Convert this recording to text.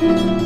thank